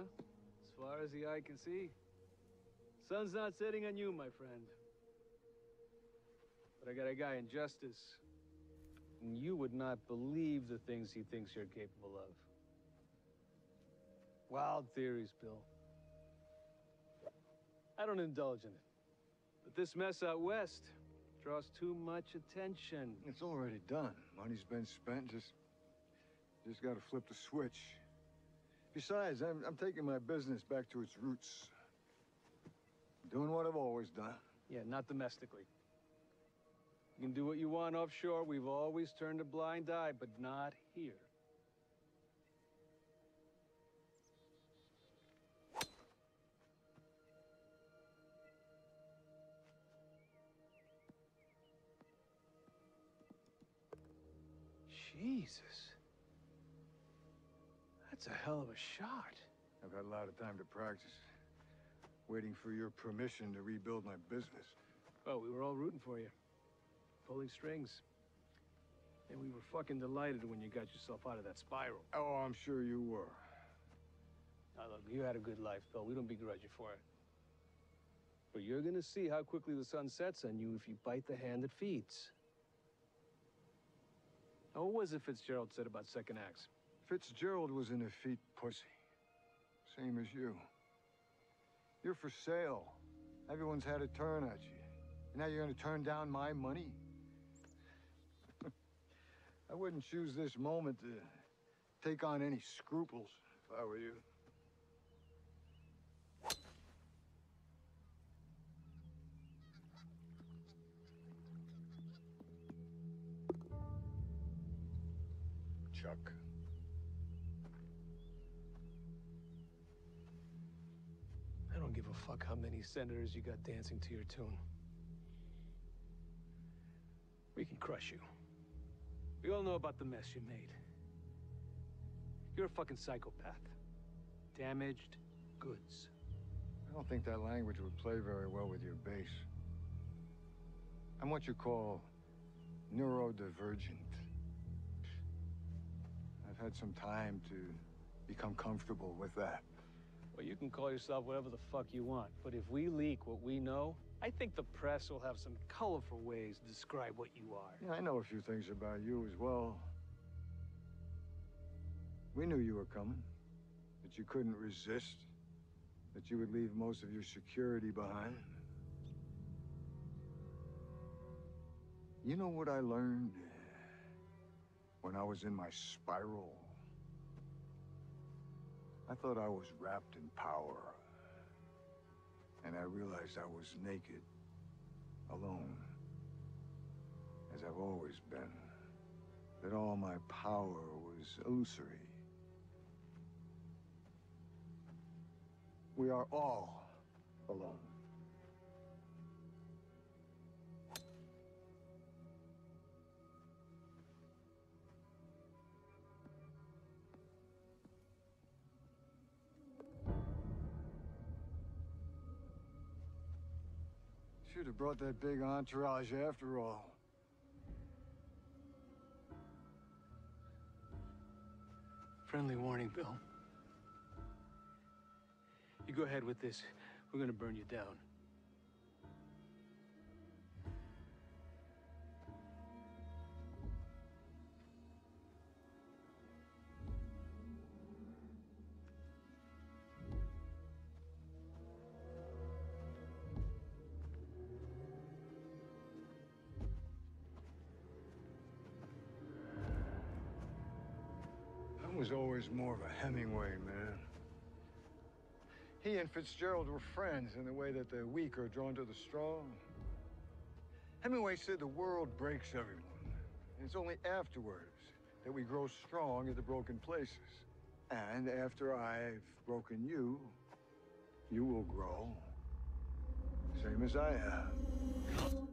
huh? As far as the eye can see. Sun's not setting on you, my friend. But I got a guy in justice. And you would not believe the things he thinks you're capable of. Wild theories, Bill. I don't indulge in it. But this mess out west draws too much attention. It's already done. Money's been spent. Just, just got to flip the switch. Besides, I'm, I'm taking my business back to its roots. Doing what I've always done. Yeah, not domestically. You can do what you want offshore. We've always turned a blind eye, but not here. Jesus. That's a hell of a shot. I've had a lot of time to practice. Waiting for your permission to rebuild my business. Oh, we were all rooting for you. Pulling strings. And we were fucking delighted when you got yourself out of that spiral. Oh, I'm sure you were. Now, look, you had a good life, Bill. We don't begrudge you for it. But you're gonna see how quickly the sun sets on you if you bite the hand that feeds. Now, what was it Fitzgerald said about second acts? Fitzgerald was an effete pussy. Same as you. You're for sale. Everyone's had a turn at you. And now you're gonna turn down my money? I wouldn't choose this moment to take on any scruples if I were you. Chuck. Don't give a fuck how many senators you got dancing to your tune. We can crush you. We all know about the mess you made. You're a fucking psychopath. Damaged goods. I don't think that language would play very well with your base. I'm what you call neurodivergent. I've had some time to become comfortable with that. You can call yourself whatever the fuck you want, but if we leak what we know, I think the press will have some colorful ways to describe what you are. Yeah, I know a few things about you as well. We knew you were coming, that you couldn't resist, that you would leave most of your security behind. You know what I learned when I was in my spiral? I thought I was wrapped in power. And I realized I was naked, alone, as I've always been. That all my power was illusory. We are all alone. Should have brought that big entourage after all. Friendly warning, Bill. You go ahead with this. We're gonna burn you down. I was always more of a Hemingway man. He and Fitzgerald were friends in the way that the weak are drawn to the strong. Hemingway said the world breaks everyone. And it's only afterwards that we grow strong at the broken places. And after I've broken you, you will grow. Same as I have.